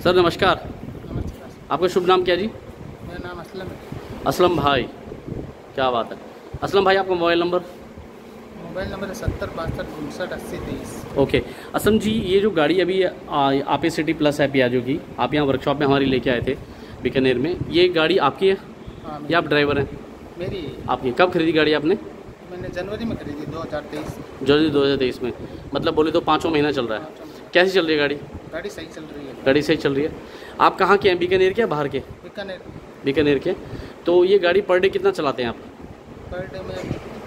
Sir नमस्कार। आपका शुभ नाम क्या जी? मेरा नाम असलम है। असलम भाई क्या बात है। असलम भाई आपका मोबाइल नंबर? मोबाइल नंबर है सत्तर बासठ उनसठ अस्सी तेईस। ओके। असलम जी ये जो गाड़ी अभी आप सिटी प्लस है पियाजो की आप यहाँ वर्कशॉप में हमारी लेके आए थे बीकानेर में। ये गाड़ी आपकी है हाँ या आप ड्राइवर हैं? मेरी। आपकी। कब खरीदी गाड़ी आपने? मैंने जनवरी में खरीदी दो हज़ार तेईस। जनवरी दो हज़ार तेईस में। मतलब बोले तो पाँचों महीना चल रहा है। कैसी चल रही है गाड़ी? गाड़ी सही चल रही है। गाड़ी सही चल रही है। आप कहाँ के हैं? बीकानेर के या बाहर के? बीकानेर। बीकानेर के। तो ये गाड़ी पर डे कितना चलाते हैं आप? पर डे में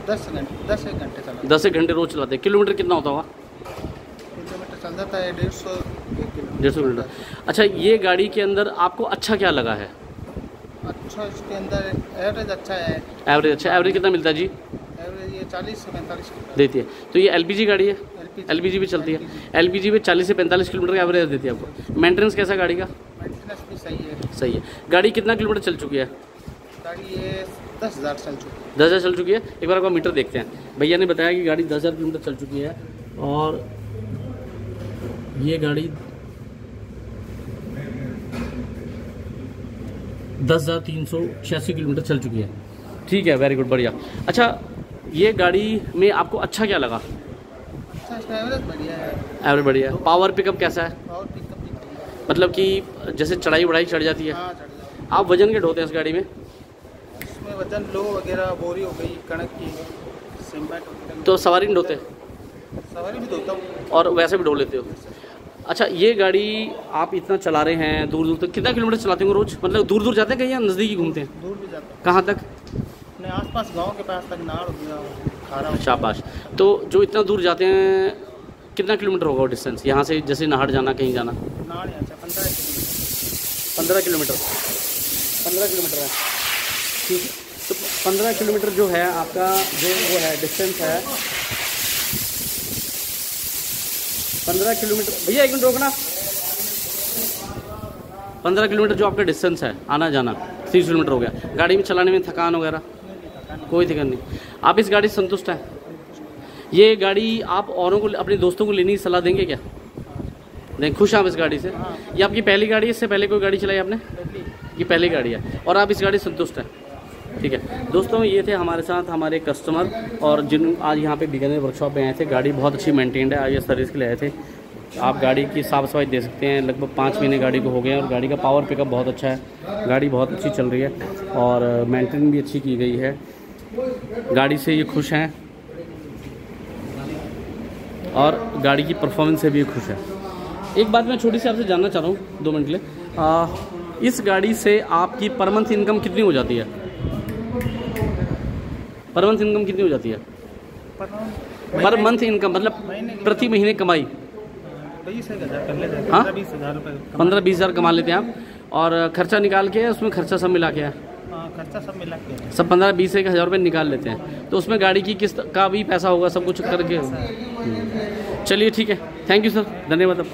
दस घंटे दस एक घंटे चला दस एक घंटे रोज चलाते हैं। किलोमीटर कितना होता हुआ? किलोमीटर चल जाता है डेढ़ सौ डेढ़ सौ किलोमीटर। अच्छा ये गाड़ी के अंदर आपको अच्छा क्या लगा है? अच्छा इसके अंदर एवरेज अच्छा है। एवरेज अच्छा एवरेज कितना मिलता है जी? एवरेज ये चालीस से पैंतालीस देती है। तो ये एलपीजी गाड़ी है? एल भी चलती है। एलपीजी में चालीस से पैंतालीस किलोमीटर का एवरेज देती है आपको। मेंटेनेंस कैसा है गाड़ी का? मेंटेनेंस भी सही है। सही है। गाड़ी कितना किलोमीटर चल चुकी है? गाड़ी ये दस हज़ार चल चुकी दस हज़ार चल चुकी है। एक बार आपका मीटर देखते हैं। भैया ने बताया कि गाड़ी दस हज़ार किलोमीटर चल चुकी है और ये गाड़ी दस हज़ार तीन सौ छियासी किलोमीटर चल चुकी है। ठीक है वेरी गुड बढ़िया। अच्छा ये गाड़ी में आपको अच्छा क्या लगा? है एवरेज बढ़िया है। एवरेज बढ़िया है? पावर पिकअप कैसा है है। मतलब कि जैसे चढ़ाई बढ़ाई चढ़ जाती है। हाँ चढ़ जाता है। आप वज़न के ढोते हैं इस गाड़ी में? इसमें वज़न लो वगैरह बोरी हो गई कणक की सीमेंट तो सवारी नहीं ढोते सवारी भी धोता हूँ। और वैसे भी ढो लेते हो? अच्छा ये गाड़ी आप इतना चला रहे हैं दूर दूर तक। कितना किलोमीटर चलाते हो रोज? मतलब दूर दूर जाते हैं कहीं या नज़दीकी घूमते हैं? दूर भी जाता हूँ। कहाँ तक? अपने आसपास गाँव के पास तक हो खारा हो गया। शाबाश। तो जो इतना दूर जाते हैं कितना किलोमीटर होगा वो डिस्टेंस यहाँ से जैसे नाहड़ जाना कहीं जाना? पंद्रह किलोमीटर। पंद्रह किलोमीटर। है। ठीक है। तो पंद्रह किलोमीटर जो है आपका जो वो है डिस्टेंस है पंद्रह किलोमीटर। भैया एक मिनट रोकना। पंद्रह किलोमीटर जो आपका डिस्टेंस है आना जाना तीस किलोमीटर हो गया। गाड़ी में चलाने में थकान वगैरह? कोई दिक्कत नहीं। आप इस गाड़ी से संतुष्ट हैं? ये गाड़ी आप औरों को अपने दोस्तों को लेने की सलाह देंगे क्या? नहीं, खुश हैं आप इस गाड़ी से? ये आपकी पहली गाड़ी है, इससे पहले कोई गाड़ी चलाई आपने? ये पहली गाड़ी है और आप इस गाड़ी से संतुष्ट हैं। ठीक है। दोस्तों, ये थे हमारे साथ हमारे कस्टमर और जिन आज यहाँ पे बीकानेर वर्कशॉप में आए थे। गाड़ी बहुत अच्छी मेंटेन्ड है। आज ये सर्विस के लिए आए थे। आप गाड़ी की साफ़ सफ़ाई दे सकते हैं। लगभग पाँच महीने गाड़ी को हो गए हैं और गाड़ी का पावर पिकअप बहुत अच्छा है। गाड़ी बहुत अच्छी चल रही है और मेंटेन भी अच्छी की गई है। गाड़ी से ये खुश हैं। और गाड़ी की परफॉर्मेंस से भी ये खुश है। एक बात मैं छोटी सी आपसे जानना चाह रहा हूँ दो मिनट के लिए। आ, इस गाड़ी से आपकी पर मंथ इनकम कितनी हो जाती है? पर मंथ इनकम कितनी हो जाती है? पर मंथ इनकम मतलब प्रति महीने कमाई। हैं हाँ? पंद्रह बीस हज़ार कमा- लेते हैं आप। और खर्चा निकाल के उसमें खर्चा सब मिला के हाँ। खर्चा सब मिला के। सब पंद्रह बीस एक हज़ार रुपये निकाल लेते हैं। तो उसमें गाड़ी की किस्त का भी पैसा होगा सब कुछ करके। चलिए ठीक है। थैंक यू सर धन्यवाद